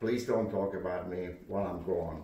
Please don't talk about me while I'm gone.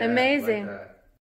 Amazing. like.